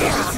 Yeah!